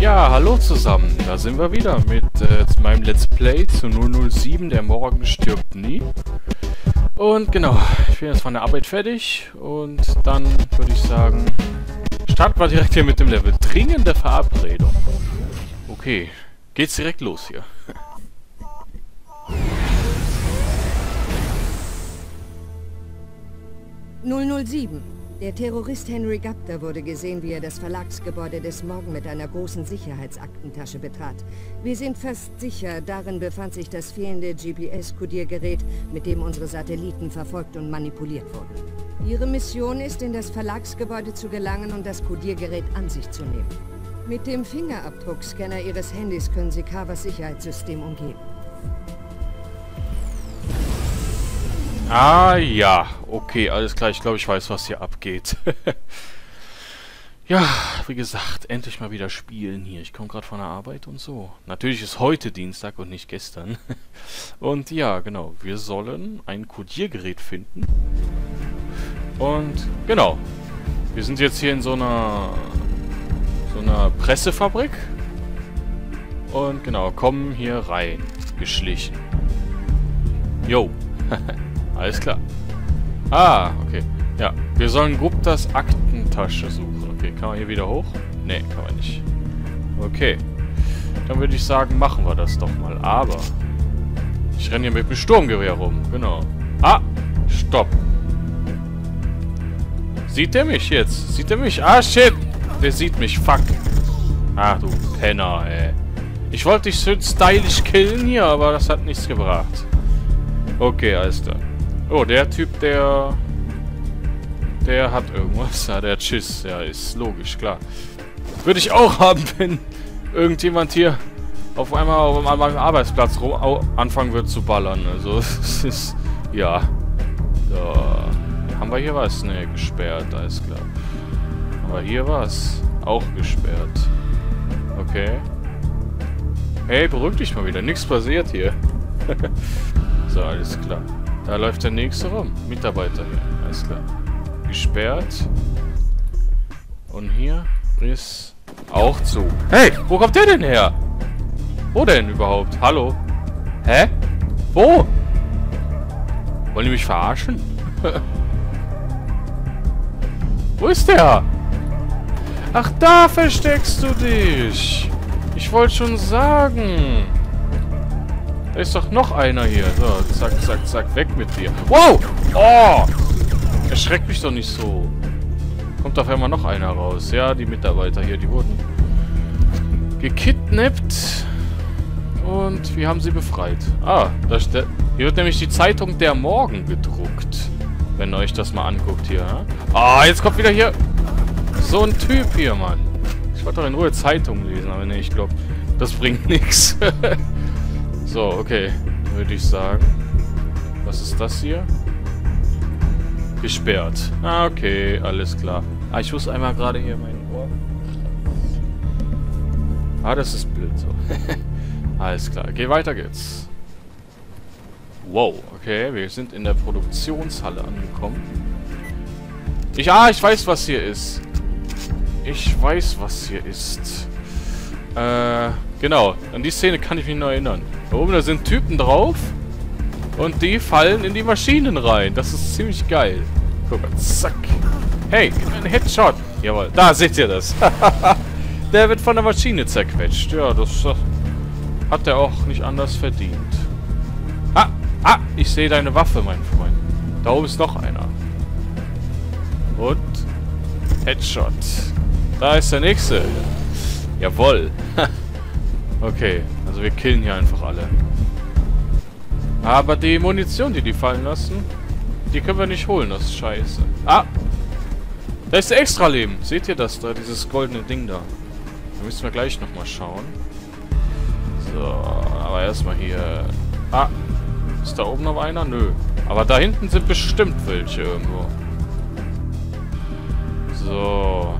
Ja, hallo zusammen. Da sind wir wieder mit äh, meinem Let's Play zu 007, der Morgen stirbt nie. Und genau, ich bin jetzt von der Arbeit fertig und dann würde ich sagen, starten wir direkt hier mit dem Level. Dringende Verabredung. Okay, geht's direkt los hier. 007. Der Terrorist Henry Gupta wurde gesehen, wie er das Verlagsgebäude des Morgen mit einer großen Sicherheitsaktentasche betrat. Wir sind fast sicher, darin befand sich das fehlende GPS-Kodiergerät, mit dem unsere Satelliten verfolgt und manipuliert wurden. Ihre Mission ist, in das Verlagsgebäude zu gelangen und das Kodiergerät an sich zu nehmen. Mit dem Fingerabdruckscanner Ihres Handys können Sie Carvers Sicherheitssystem umgehen. Ah ja, okay, alles klar. Ich glaube, ich weiß, was hier abgeht. ja, wie gesagt, endlich mal wieder spielen hier. Ich komme gerade von der Arbeit und so. Natürlich ist heute Dienstag und nicht gestern. und ja, genau, wir sollen ein Kodiergerät finden. Und genau, wir sind jetzt hier in so einer so einer Pressefabrik. Und genau, kommen hier rein, geschlichen. Yo. Alles klar. Ah, okay. Ja, wir sollen Guptas Aktentasche suchen. Okay, kann man hier wieder hoch? Nee, kann man nicht. Okay. Dann würde ich sagen, machen wir das doch mal. Aber ich renne hier mit dem Sturmgewehr rum. Genau. Ah, stopp. Sieht der mich jetzt? Sieht er mich? Ah, shit. Der sieht mich. Fuck. Ach, du Penner, ey. Ich wollte dich schön stylisch killen hier, aber das hat nichts gebracht. Okay, alles klar. Oh, der Typ, der... Der hat irgendwas. Ja, der hat Schiss. Ja, ist logisch, klar. Würde ich auch haben, wenn irgendjemand hier auf einmal auf meinem Arbeitsplatz anfangen wird zu ballern. Also, es ist... Ja. So. Haben wir hier was? Ne, gesperrt. Alles klar. Aber hier was. Auch gesperrt. Okay. Hey, beruhig dich mal wieder. Nichts passiert hier. so, alles klar. Da läuft der nächste rum. Mitarbeiter hier. Alles klar. Gesperrt. Und hier ist auch zu. Hey, wo kommt der denn her? Wo denn überhaupt? Hallo? Hä? Wo? Wollen die mich verarschen? wo ist der? Ach, da versteckst du dich. Ich wollte schon sagen. Da ist doch noch einer hier. So, zack, zack, zack, weg mit dir. Wow! Oh! Erschreckt mich doch nicht so. Kommt auf einmal noch einer raus. Ja, die Mitarbeiter hier, die wurden gekidnappt. Und wir haben sie befreit. Ah, da hier wird nämlich die Zeitung Der Morgen gedruckt. Wenn ihr euch das mal anguckt hier. Ah, jetzt kommt wieder hier so ein Typ hier, Mann. Ich wollte doch in Ruhe Zeitung lesen, aber nee, ich glaube, das bringt nichts. So, okay. Würde ich sagen. Was ist das hier? Gesperrt. Ah, okay. Alles klar. Ah, ich muss einmal gerade hier mein Ohr... Ah, das ist blöd so. Alles klar. Okay, weiter geht's. Wow, okay. Wir sind in der Produktionshalle angekommen. Ich, ah, ich weiß, was hier ist. Ich weiß, was hier ist. Äh, genau. An die Szene kann ich mich noch erinnern. Da oben, da sind Typen drauf. Und die fallen in die Maschinen rein. Das ist ziemlich geil. Guck mal, zack. Hey, ein Headshot. Jawohl, da seht ihr das. der wird von der Maschine zerquetscht. Ja, das uh, hat er auch nicht anders verdient. Ah, ah, ich sehe deine Waffe, mein Freund. Da oben ist noch einer. Und Headshot. Da ist der nächste. Jawohl. okay, also wir killen hier einfach alle. Aber die Munition, die die fallen lassen, die können wir nicht holen. Das ist scheiße. Ah! Da ist der Extra-Leben. Seht ihr das da? Dieses goldene Ding da. Da müssen wir gleich nochmal schauen. So, aber erstmal hier... Ah! Ist da oben noch einer? Nö. Aber da hinten sind bestimmt welche irgendwo. So.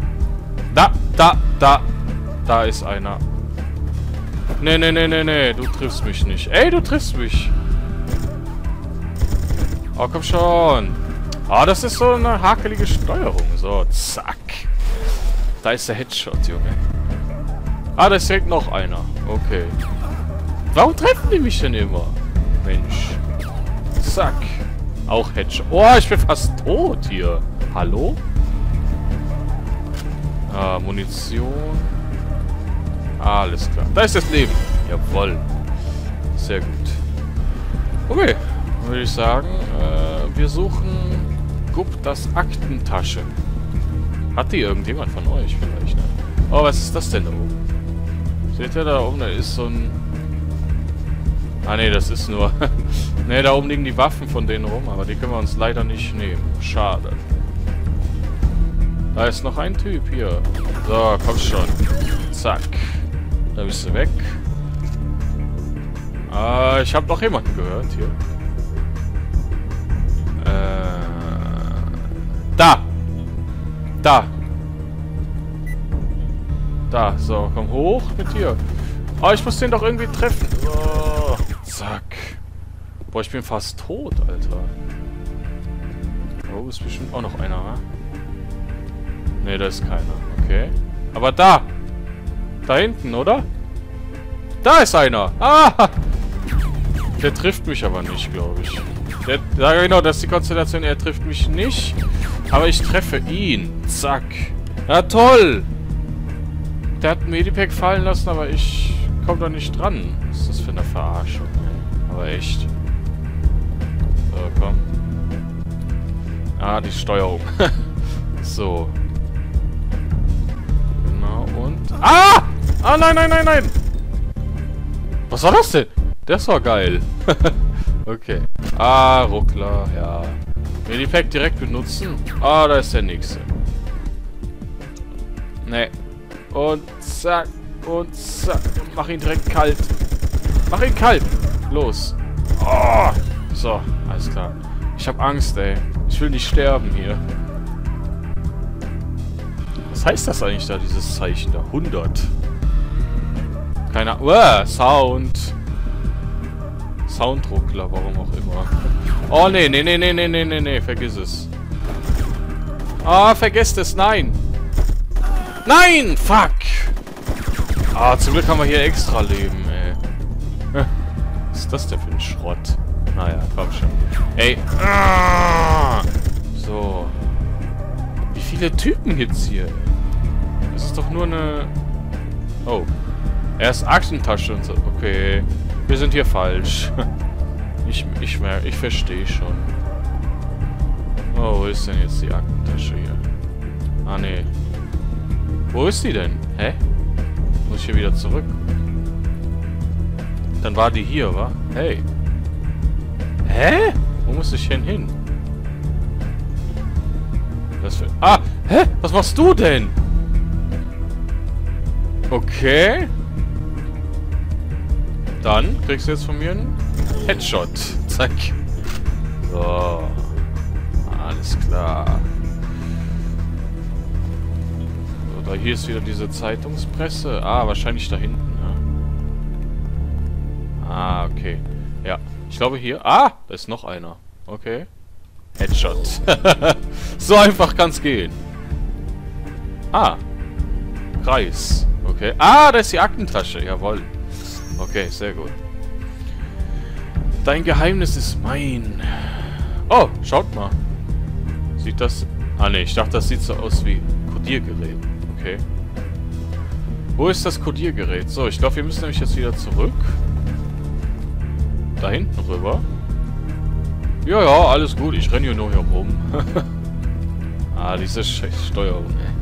Da, da, da. Da ist einer. Nee, nee, nee, nee, nee. Du triffst mich nicht. Ey, du triffst mich. Oh, komm schon. Ah, oh, das ist so eine hakelige Steuerung. So, zack. Da ist der Headshot, Junge. Ah, da ist direkt noch einer. Okay. Warum treffen die mich denn immer? Mensch. Zack. Auch Headshot. Oh, ich bin fast tot hier. Hallo? Ah, Munition. Alles klar. Da ist das Leben. Jawoll. Sehr gut. Okay. Dann würde ich sagen, äh, wir suchen Gup das Aktentasche. Hat die irgendjemand von euch vielleicht? Ne? Oh, was ist das denn da oben? Seht ihr da oben? Da ist so ein... Ah, ne, das ist nur... ne, da oben liegen die Waffen von denen rum, aber die können wir uns leider nicht nehmen. Schade. Da ist noch ein Typ hier. So, komm schon. Zack. Da bist du weg. Ah, ich habe noch jemanden gehört hier. Äh, da! Da! Da, so, komm hoch mit dir. Oh, ich muss den doch irgendwie treffen. Oh, zack. Boah, ich bin fast tot, Alter. Oh, ist bestimmt auch noch einer, wa? Ne, da ist keiner. Okay. Aber da! Da hinten, oder? Da ist einer! Ah! Der trifft mich aber nicht, glaube ich. Ja, genau, das ist die Konstellation. Er trifft mich nicht, aber ich treffe ihn. Zack. Ja, toll! Der hat ein Medipack fallen lassen, aber ich komme da nicht dran. Was ist das für eine Verarschung? Aber echt. So, komm. Ah, die Steuerung. so. Genau, und... Ah! Ah, nein, nein, nein, nein! Was war das denn? Das war geil. okay. Ah, Ruckler, ja. Medipack direkt benutzen. Ah, da ist der nächste. Nee, und zack. Und zack. Mach ihn direkt kalt. Mach ihn kalt. Los. Oh. So, alles klar. Ich hab Angst, ey. Ich will nicht sterben hier. Was heißt das eigentlich da, dieses Zeichen da? 100. Keine Ahnung. Uh, Sound. Sounddruckler, warum auch immer. Oh, nee, nee, nee, nee, nee, nee, nee, nee. Vergiss es. Ah, vergesst es. Nein. Nein! Fuck! Ah, zum Glück haben wir hier extra Leben, ey. Was ist das denn für ein Schrott? Naja, komm schon. Ey. Ah! So. Wie viele Typen gibt's hier? Das ist doch nur eine... Oh. Erst Aktentasche und so. Okay. Wir sind hier falsch. ich, ich ich verstehe schon. Oh, wo ist denn jetzt die Aktentasche hier? Ah, nee. Wo ist die denn? Hä? Muss ich hier wieder zurück? Dann war die hier, wa? Hey. Hä? Wo muss ich denn hin? Das für... Ah! Hä? Was machst du denn? Okay. Dann kriegst du jetzt von mir einen Headshot. Zack. So. Alles klar. Aber hier ist wieder diese Zeitungspresse. Ah, wahrscheinlich da hinten. Ja. Ah, okay. Ja. Ich glaube hier... Ah! Da ist noch einer. Okay. Headshot. so einfach kann's gehen. Ah. Kreis. Okay. Ah, da ist die Aktentasche. Jawohl. Okay, sehr gut. Dein Geheimnis ist mein. Oh, schaut mal. Sieht das... Ah, ne, ich dachte, das sieht so aus wie Kodiergerät. Okay. Wo ist das Kodiergerät? So, ich glaube, wir müssen nämlich jetzt wieder zurück. Da hinten rüber. Ja, ja, alles gut. Ich renne hier nur hier rum. ah, diese scheiß Steuerung, ey.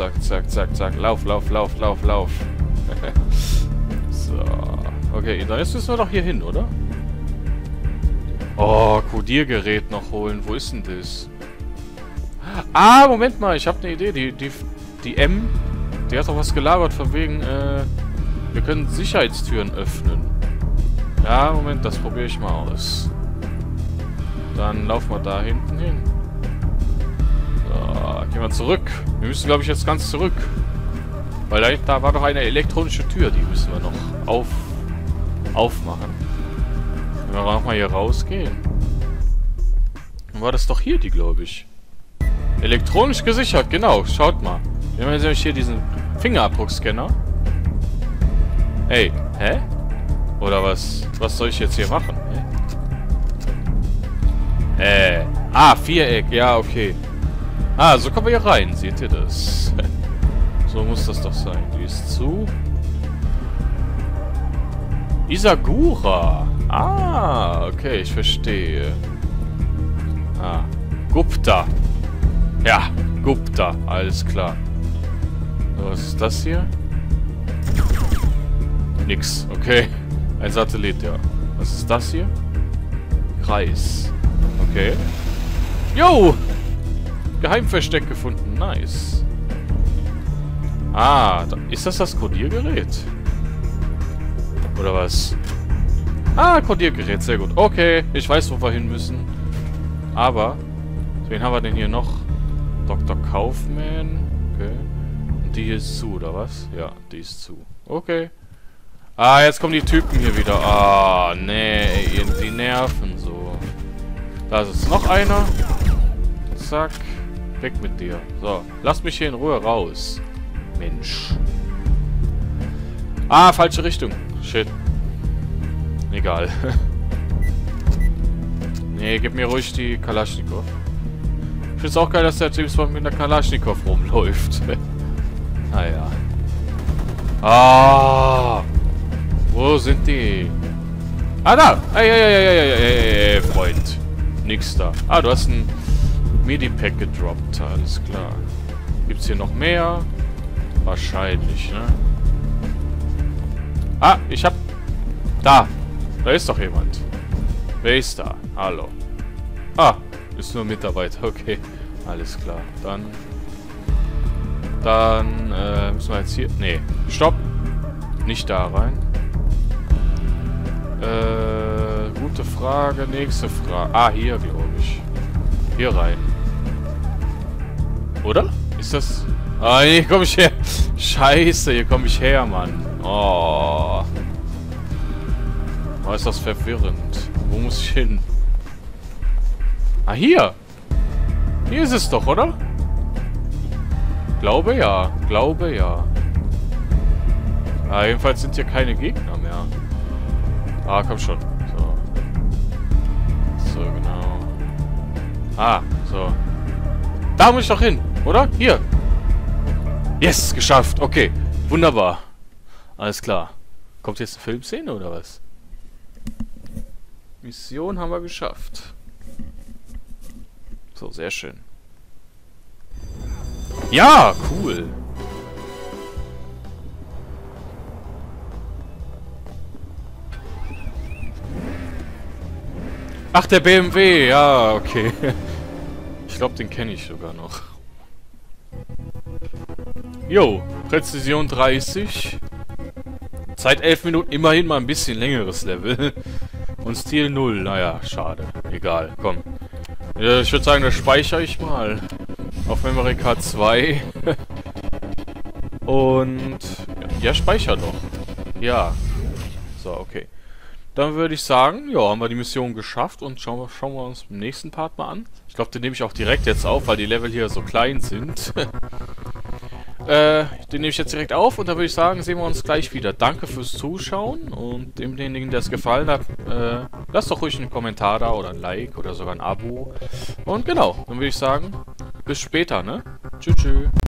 Zack, zack, zack, zack. Lauf, lauf, lauf, lauf, lauf. so. Okay, dann müssen wir doch hier hin, oder? Oh, Codiergerät noch holen. Wo ist denn das? Ah, Moment mal. Ich habe eine Idee. Die, die, die M, die hat doch was gelabert von wegen, äh, wir können Sicherheitstüren öffnen. Ja, Moment, das probiere ich mal aus. Dann laufen wir da hinten hin. Gehen wir zurück. Wir müssen, glaube ich, jetzt ganz zurück. Weil da, da war doch eine elektronische Tür, die müssen wir noch auf, aufmachen. Können wir auch mal hier rausgehen? Dann war das doch hier die, glaube ich. Elektronisch gesichert, genau. Schaut mal. Wir haben jetzt hier diesen Fingerabdruckscanner. Ey, hä? Oder was? Was soll ich jetzt hier machen? Hä? Äh. Ah, Viereck. Ja, okay. Ah, so kommen wir hier rein. Seht ihr das? so muss das doch sein. Die ist zu. Isagura. Ah, okay, ich verstehe. Ah, Gupta. Ja, Gupta, alles klar. So, was ist das hier? Nix, okay. Ein Satellit, ja. Was ist das hier? Kreis. Okay. Yo! Geheimversteck gefunden, nice. Ah, da, ist das das Kodiergerät? Oder was? Ah, Kodiergerät, sehr gut. Okay, ich weiß, wo wir hin müssen. Aber, wen haben wir denn hier noch? Dr. Kaufman. Okay. Und die ist zu, oder was? Ja, die ist zu. Okay. Ah, jetzt kommen die Typen hier wieder. Ah, nee, die nerven so. Da ist noch einer. Zack. Weg mit dir. So, lass mich hier in Ruhe raus. Mensch. Ah, falsche Richtung. Shit. Egal. nee, gib mir ruhig die Kalaschnikow. Ich find's auch geil, dass der James Bond mit der Kalaschnikow rumläuft. naja. Ah. Wo sind die? Ah, da! Ey, ey, ey, ey, ey, ey, ey, Freund. Nix da. Ah, du hast ein Medipack gedroppt. Alles klar. Gibt's hier noch mehr? Wahrscheinlich, ne? Ah, ich hab... Da. Da ist doch jemand. Wer ist da? Hallo. Ah, ist nur Mitarbeiter. Okay. Alles klar. Dann... Dann, äh, müssen wir jetzt hier... Nee. Stopp. Nicht da rein. Äh, gute Frage. Nächste Frage. Ah, hier, glaube ich. Hier rein. Oder? Ist das... Ah, hier komme ich her. Scheiße, hier komme ich her, Mann. Oh. Oh, ist das verwirrend. Wo muss ich hin? Ah, hier. Hier ist es doch, oder? Glaube ja. Glaube ja. Ah, jedenfalls sind hier keine Gegner mehr. Ah, komm schon. So. So, genau. Ah, so. Da muss ich doch hin, oder? Hier. Yes, geschafft. Okay, wunderbar. Alles klar. Kommt jetzt eine Filmszene oder was? Mission haben wir geschafft. So, sehr schön. Ja, cool. Ach, der BMW. Ja, okay. Ich glaube, den kenne ich sogar noch. Jo, Präzision 30. Zeit 11 Minuten, immerhin mal ein bisschen längeres Level. Und Stil 0, naja, schade. Egal, komm. Ich würde sagen, das speichere ich mal. Auf Memory Card 2. Und... Ja, speicher doch. Ja. So, okay. Dann würde ich sagen, ja, haben wir die Mission geschafft und schauen wir, schauen wir uns den nächsten Part mal an. Ich glaube, den nehme ich auch direkt jetzt auf, weil die Level hier so klein sind. äh, den nehme ich jetzt direkt auf und dann würde ich sagen, sehen wir uns gleich wieder. Danke fürs Zuschauen und demjenigen, der es gefallen hat, äh, lasst doch ruhig einen Kommentar da oder ein Like oder sogar ein Abo. Und genau, dann würde ich sagen, bis später, ne? Tschüss, tschüss.